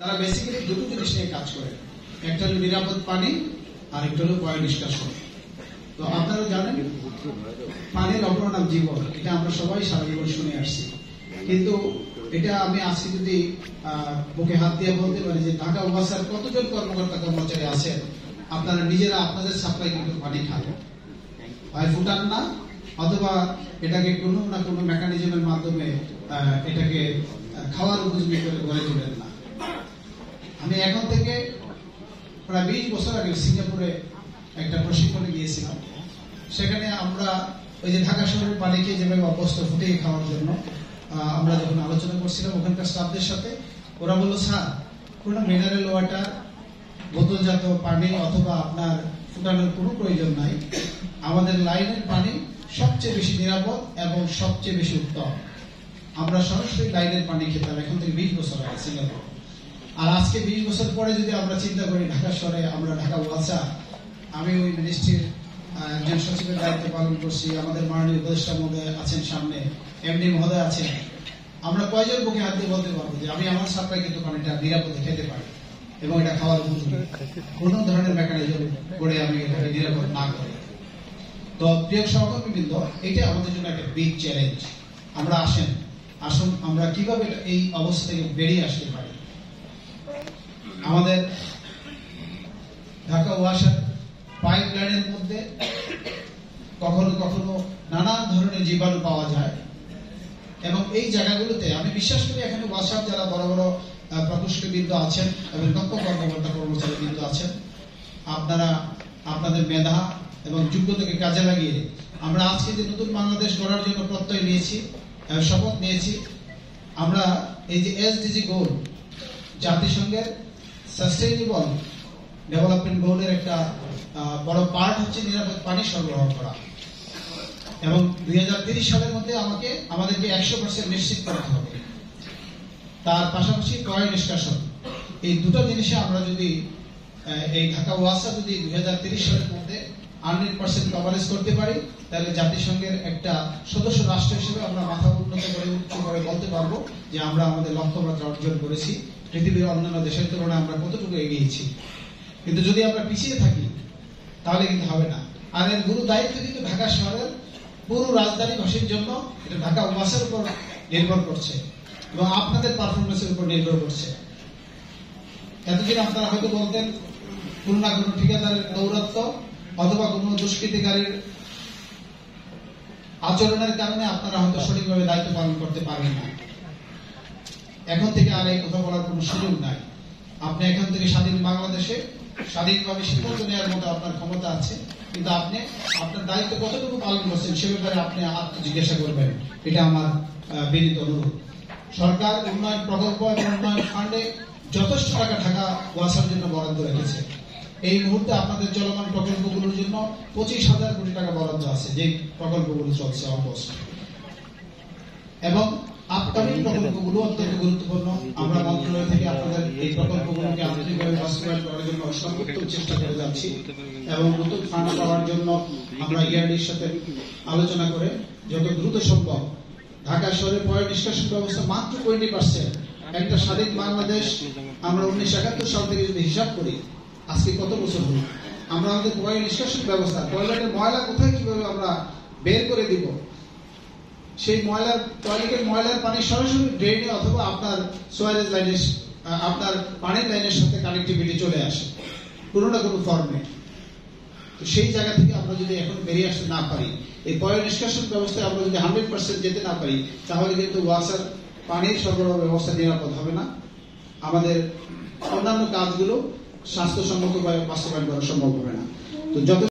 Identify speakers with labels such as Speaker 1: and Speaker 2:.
Speaker 1: তারা বেসিক্যালি দুটো জিনিস নিয়ে কাজ করে। একটা হলো নিরাপদ পানি আর একটা হলো পয় নিষ্কাশন। তো আপনারা জানেন, পানির অপর নাম জীবন। এটা আমরা সবাই সারা জীবন শুনে আসছি। কিন্তু এটা আমি আজকে যদি বুকে হাত দিয়ে বলতে পারি যে ঢাকা ওয়াসার কতজন কর্মকর্তা কর্মচারী আছেন? আপনারা নিজেরা আপনাদের সাপ্লাই কিন্তু পানি খান। হয় ফুটান না, অথবা এটাকে কোনো না কোনো মেকানিজমের মাধ্যমে এটাকে খাওয়ার উপযোগী করে গড়ে তোলেন না। আমি এখন থেকে প্রায় বিশ বছর আগে সিঙ্গাপুরে একটা প্রশিক্ষণে গিয়েছিলাম। সেখানে আমরা ওই যে ঢাকা শহরের পানিকে যেভাবে অভ্যস্ত ফুটিয়ে খাওয়ার জন্য আমরা যখন আলোচনা করছিলাম ওখানকার স্টাফদের সাথে, ওরা বলল, স্যার, কোনো মিনারেল ওয়াটার বোতলজাত পানি অথবা আপনার ফুটানোর কোনো প্রয়োজন নাই। আমাদের লাইনের পানি সবচেয়ে বেশি নিরাপদ এবং সবচেয়ে বেশি উত্তম। আমরা সরাসরি লাইনের পানি খেতাম, এখন থেকে বিশ বছর আগে সিঙ্গাপুর। আর আজকে বিশ বছর পরে যদি আমরা চিন্তা করি ঢাকা শহরে আমরা ঢাকা ওয়াসা, আমি ওই মিনিস্ট্রির একজন সচিবের দায়িত্ব পালন করছি, আমাদের মাননীয় উপদেষ্টা মহোদয় আছেন সামনে এমডি মহোদয় আছেন। আমরা কয়জন বুকে হাত দিয়ে বলতে পারব যে আমি আমার সাপ্লাই কিন্তু পানিটা নিরাপদে খেতে পারি এবং এটা খাওয়ার কোনো ধরনের মেকানিজম করে আমি এটাকে নিরাপদ না করি। তো প্রিয় সহকর্মীবৃন্দ, এটা আমাদের জন্য একটা বিগ চ্যালেঞ্জ আমরা আসেন, আসুন, আমরা কীভাবে এই অবস্থা থেকে বেরিয়ে আসতে পারি? আমাদের ঢাকা ওয়াসার পাইপ লাইনের মধ্যে কখনো কখনো নানান ধরনের জীবাণু পাওয়া যায়। এবং এই জায়গাগুলোতে আমি বিশ্বাস করি এখানে ওয়াসার যারা বড় বড় প্রকৌশলীবৃন্দ আছেন এবং দক্ষ কর্মকর্তা কর্মচারী বৃন্দ আছেন, আপনারা, আপনাদের মেধা এবং যোগ্যতাকে কাজে লাগিয়ে আমরা আজকে যে নতুন বাংলাদেশ গড়ার জন্য প্রত্যয় নিয়েছি শপথ নিয়েছি, আমরা এই যে এসডিজি গোল জাতিসংঘের সাস্টেইনেবল ডেভেলপমেন্ট গোলের একটা বড় পার্ট হচ্ছে নিরাপদ পানি সরবরাহ করা। এবং দুই সালের মধ্যে আমাকে, আমাদেরকে একশো পার্সেন্ট নিশ্চিত করতে হবে। তার পাশাপাশি ক্রয় নিষ্কাশন। এই দুটো জিনিসে আমরা যদি এই ঢাকা ওয়াসা যদি দুই সালের মধ্যে হান্ড্রেড পার্সেন্ট কভারেজ করতে পারি, তাহলে জাতিসংঘের একটা সদস্য রাষ্ট্র হিসেবে আমরা মাথা উন্নত করে উচ্চ করে বলতে পারব যে আমরা আমাদের লক্ষ্যমাত্রা অর্জন করেছি। পৃথিবীর অন্যান্য দেশের তুলনায় আমরা কতটুকু এগিয়েছি। কিন্তু যদি আমরা পিছিয়ে থাকি, তাহলে কিন্তু হবে না। আর এর গুরু দায়িত্ব কিন্তু ঢাকা শহরের পুরো রাজধানীবাসীর জন্য এটা ঢাকা ওয়াসের উপর নির্ভর করছে এবং আপনাদের পারফরমেন্সের উপর নির্ভর করছে। এতদিন আপনারা হয়তো বলতেন, কোন না কোনো ঠিকাদারের দৌরত্ব অথবা কোনো দুষ্কৃতিকারীর আচরণের কারণে আপনারা হয়তো সঠিকভাবে দায়িত্ব পালন করতে পারেন না। এখন থেকে আর এই কথা বলার কোনো সুযোগ নাই। আপনি এখান থেকে স্বাধীন বাংলাদেশে স্বাধীনভাবে সিদ্ধান্ত নেওয়ার মতো আপনার ক্ষমতা আছে, কিন্তু আপনি আপনার দায়িত্ব কতটুকু পালন করছেন সে ব্যাপারে আপনি আত্মজিজ্ঞাসা করবেন। এটা আমার বিনীত অনুরোধ। সরকার, উন্নয়ন প্রকল্প এবং উন্নয়ন ফান্ডে যথেষ্ট টাকা ঢাকা ওয়াসার জন্য বরাদ্দ রেখেছে। এই মুহূর্তে আপনাদের চলমান প্রকল্পগুলোর জন্য পঁচিশ হাজার কোটি টাকা বরাদ্দ আছে, যে প্রকল্পগুলো চলছে অলমোস্ট এবং আপকামিং প্রকল্পগুলো অত্যন্ত গুরুত্বপূর্ণ। আমরা মন্ত্রণালয় থেকে আপনাদের এই প্রকল্পগুলোকে আন্তরিকভাবে বাস্তবায়ন করার জন্য সর্বোত্তম চেষ্টা করে যাচ্ছি এবং নতুন ফান্ড পাওয়ার জন্য আমরা ইয়ারডির সাথে আলোচনা করে যত দ্রুত সম্ভব ঢাকা শহরে পয় নিষ্কাশন ব্যবস্থা মাত্র টোয়েন্টি পার্সেন্ট একটা স্বাধীন বাংলাদেশ আমরা উনিশশো একাত্তর সাল থেকে যদি হিসাব করি, আজকে কত বছর হলো? আমরা আমাদের পয় নিষ্কাশন ব্যবস্থা টয়লেটের ময়লা কোথায় কীভাবে আমরা বের করে দিব? সেই ময়লার টয়লেটের ময়লার পানি সরাসরি ড্রেনে অথবা আপনার সোয়ারেজ লাইনের আপনার পানির লাইনের সাথে কানেক্টিভিটি চলে আসে। কোনো না কোনো ফর্মে তো সেই জায়গা থেকে আমরা যদি এখন বেরিয়ে আসতে না পারি, এই পয় নিষ্কাশন ব্যবস্থায় আমরা যদি হান্ড্রেড পার্সেন্ট যেতে না পারি, তাহলে কিন্তু ওয়াসার পানির সরবরাহ ব্যবস্থা নিরাপদ হবে না। আমাদের অন্যান্য কাজগুলো স্বাস্থ্যসম্মতভাবে বাস্তবায়ন করা সম্ভব হবে না। তো যত